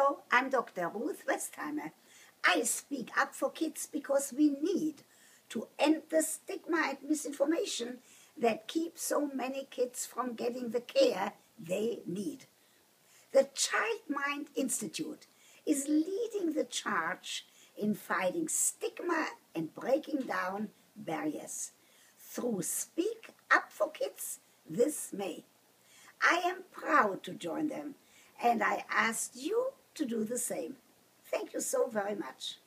Hello, I'm Dr. Ruth Westheimer. I speak up for kids because we need to end the stigma and misinformation that keeps so many kids from getting the care they need. The Child Mind Institute is leading the charge in fighting stigma and breaking down barriers through Speak Up for Kids this May. I am proud to join them and I asked you to do the same. Thank you so very much.